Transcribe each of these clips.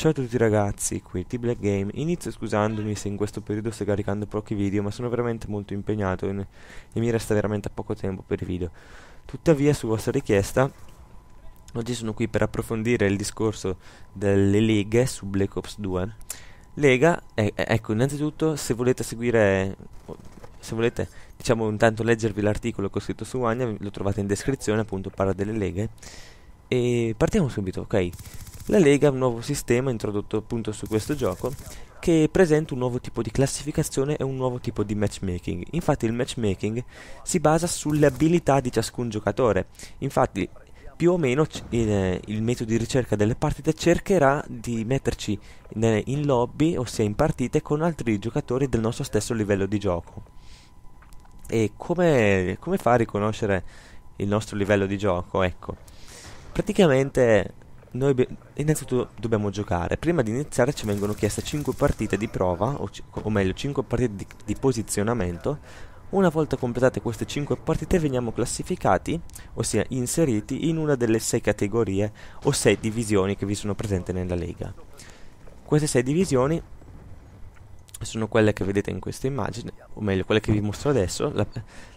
Ciao a tutti ragazzi, qui T-Black Game. Inizio scusandomi se in questo periodo sto caricando pochi video, ma sono veramente molto impegnato e, mi resta veramente poco tempo per i video. Tuttavia, su vostra richiesta, oggi sono qui per approfondire il discorso delle leghe su Black Ops 2. Lega, eh, ecco, innanzitutto, se volete seguire, se volete, diciamo, intanto leggervi l'articolo che ho scritto su Wagna, lo trovate in descrizione, appunto, parla delle leghe. E partiamo subito, ok? La Lega è un nuovo sistema introdotto appunto su questo gioco che presenta un nuovo tipo di classificazione e un nuovo tipo di matchmaking. Infatti il matchmaking si basa sulle abilità di ciascun giocatore. Infatti più o meno il, il, metodo di ricerca delle partite cercherà di metterci in, in lobby, ossia in partite, con altri giocatori del nostro stesso livello di gioco. E come, come fa a riconoscere il nostro livello di gioco? Ecco, praticamente noi innanzitutto dobbiamo giocare. Prima di iniziare ci vengono chieste 5 partite di prova, o, o meglio 5 partite di, di, posizionamento. Una volta completate queste 5 partite veniamo classificati, ossia inseriti in una delle 6 categorie o 6 divisioni che vi sono presenti nella Lega. Queste 6 divisioni sono quelle che vedete in questa immagine, o meglio quelle che vi mostro adesso. La,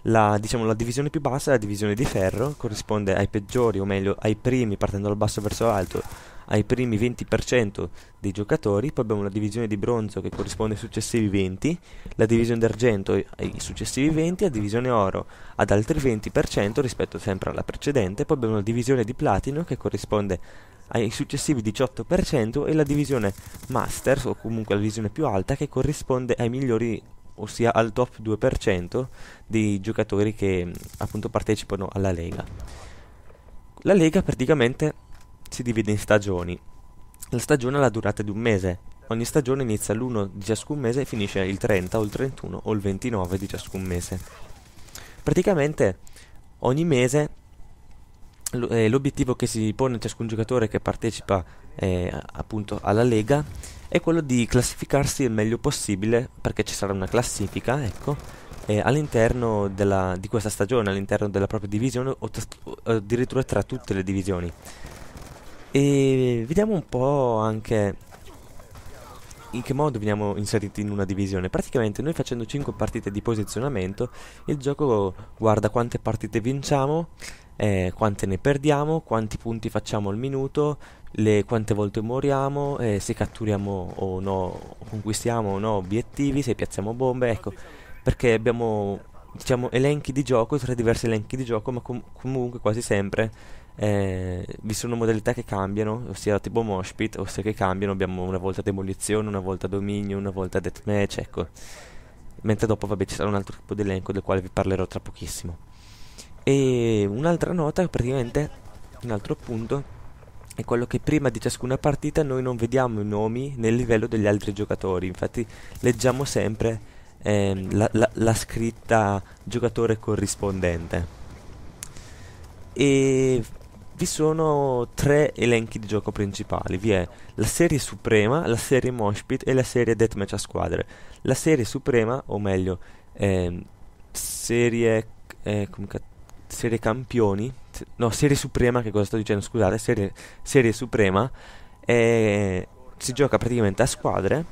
la, diciamo, la divisione più bassa è la divisione di ferro, corrisponde ai peggiori, o meglio ai primi, partendo dal basso verso l'alto, ai primi 20% dei giocatori. Poi abbiamo la divisione di bronzo che corrisponde ai successivi 20, la divisione d'argento ai successivi 20, la divisione oro ad altri 20% rispetto sempre alla precedente. Poi abbiamo la divisione di platino che corrisponde ai successivi 18% e la divisione Masters o comunque la divisione più alta che corrisponde ai migliori ossia al top 2% dei giocatori che appunto partecipano alla Lega. La Lega praticamente si divide in stagioni. La stagione ha la durata di un mese. Ogni stagione inizia l'1 di ciascun mese e finisce il 30 o il 31 o il 29 di ciascun mese. Praticamente ogni mese eh, l'obiettivo che si pone ciascun giocatore che partecipa eh, appunto alla Lega è quello di classificarsi il meglio possibile perché ci sarà una classifica ecco, eh, all'interno di questa stagione, all'interno della propria divisione o, o addirittura tra tutte le divisioni. E vediamo un po' anche in che modo veniamo inseriti in una divisione? Praticamente noi facendo 5 partite di posizionamento, il gioco guarda quante partite vinciamo eh, quante ne perdiamo, quanti punti facciamo al minuto, le, quante volte moriamo, eh, se catturiamo o no, conquistiamo o no obiettivi, se piazziamo bombe, ecco, perché abbiamo diciamo elenchi di gioco, tre diversi elenchi di gioco, ma com- comunque quasi sempre eh, vi sono modalità che cambiano, ossia tipo Moshpit, ossia che cambiano, abbiamo una volta demolizione, una volta dominio, una volta deathmatch, ecco. Mentre dopo vabbè ci sarà un altro tipo di elenco del quale vi parlerò tra pochissimo. E un'altra nota, praticamente, un altro punto, è quello che prima di ciascuna partita noi non vediamo i nomi nel livello degli altri giocatori, infatti leggiamo sempre eh, la, la, la scritta giocatore corrispondente. E vi sono tre elenchi di gioco principali. Vi è la serie Suprema, la serie Moshpit e la serie Deathmatch a squadre. La serie Suprema, o meglio, eh, serie... Eh, serie campioni, no, serie suprema, che cosa sto dicendo? Scusate, serie, serie suprema, eh, si gioca praticamente a squadre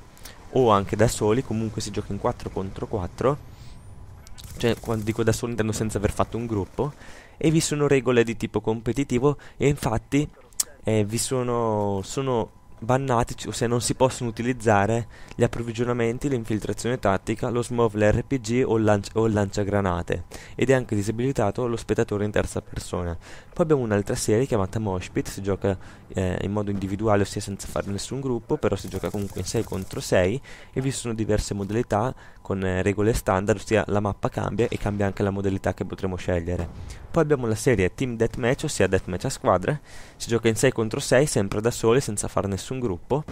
o anche da soli, comunque si gioca in 4 contro 4. Cioè, quando dico da soli intendo senza aver fatto un gruppo e vi sono regole di tipo competitivo e infatti eh, vi sono, sono bannati, ossia non si possono utilizzare gli approvvigionamenti, l'infiltrazione tattica, lo SMOV, l'RPG o lanci- o il lanciagranate ed è anche disabilitato lo spettatore in terza persona. Poi abbiamo un'altra serie chiamata Moshpit, si gioca eh, in modo individuale, ossia senza fare nessun gruppo, però si gioca comunque in 6 contro 6 e vi sono diverse modalità con eh, regole standard, ossia la mappa cambia e cambia anche la modalità che potremo scegliere. Poi abbiamo la serie Team Deathmatch, ossia Deathmatch a squadre, si gioca in 6 contro 6, sempre da soli, senza fare nessun gruppo.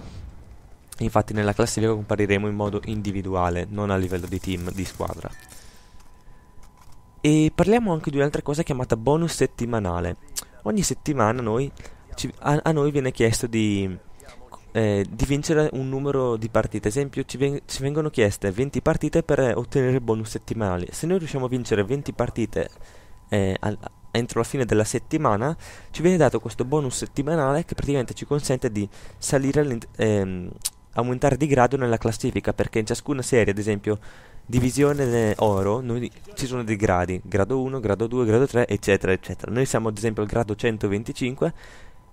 Infatti nella classifica compariremo in modo individuale, non a livello di team, di squadra. E parliamo anche di un'altra cosa chiamata bonus settimanale. Ogni settimana noi, ci, a, a noi viene chiesto di eh, di vincere un numero di partite. Ad esempio, ci, ven- ci, vengono chieste 20 partite per ottenere bonus settimanali. Se noi riusciamo a vincere 20 partite eh, al- entro la fine della settimana ci viene dato questo bonus settimanale che praticamente ci consente di salire ehm, aumentare di grado nella classifica perché in ciascuna serie ad esempio divisione oro noi, ci sono dei gradi grado 1 grado 2 grado 3 eccetera eccetera noi siamo ad esempio al grado 125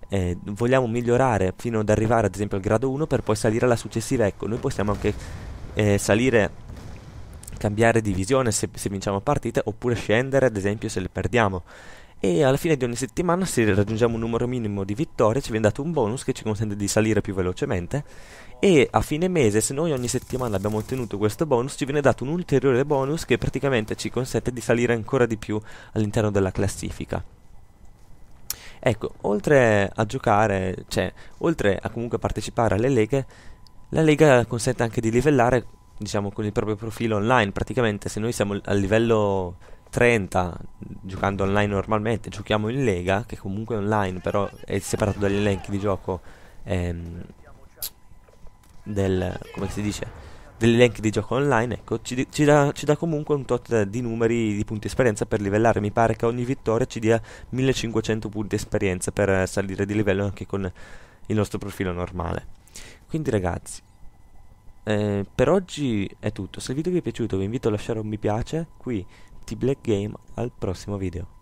eh, vogliamo migliorare fino ad arrivare ad esempio al grado 1 per poi salire alla successiva. Ecco noi possiamo anche eh, salire cambiare divisione se, se vinciamo partite oppure scendere ad esempio se le perdiamo. E alla fine di ogni settimana se raggiungiamo un numero minimo di vittorie ci viene dato un bonus che ci consente di salire più velocemente. E a fine mese se noi ogni settimana abbiamo ottenuto questo bonus ci viene dato un ulteriore bonus che praticamente ci consente di salire ancora di più all'interno della classifica. Ecco, oltre a giocare, cioè, oltre a comunque partecipare alle leghe, la lega consente anche di livellare diciamo con il proprio profilo online. Praticamente se noi siamo al livello 30 giocando online normalmente giochiamo in lega che comunque è online però è separato dagli elenchi di gioco ehm, del come si dice degli elenchi di gioco online ecco ci, dà, ci dà comunque un tot di numeri di punti esperienza per livellare. Mi pare che ogni vittoria ci dia 1500 punti esperienza per salire di livello anche con il nostro profilo normale. Quindi ragazzi eh, per oggi è tutto, se il video vi è piaciuto vi invito a lasciare un mi piace, qui T-Black Game al prossimo video.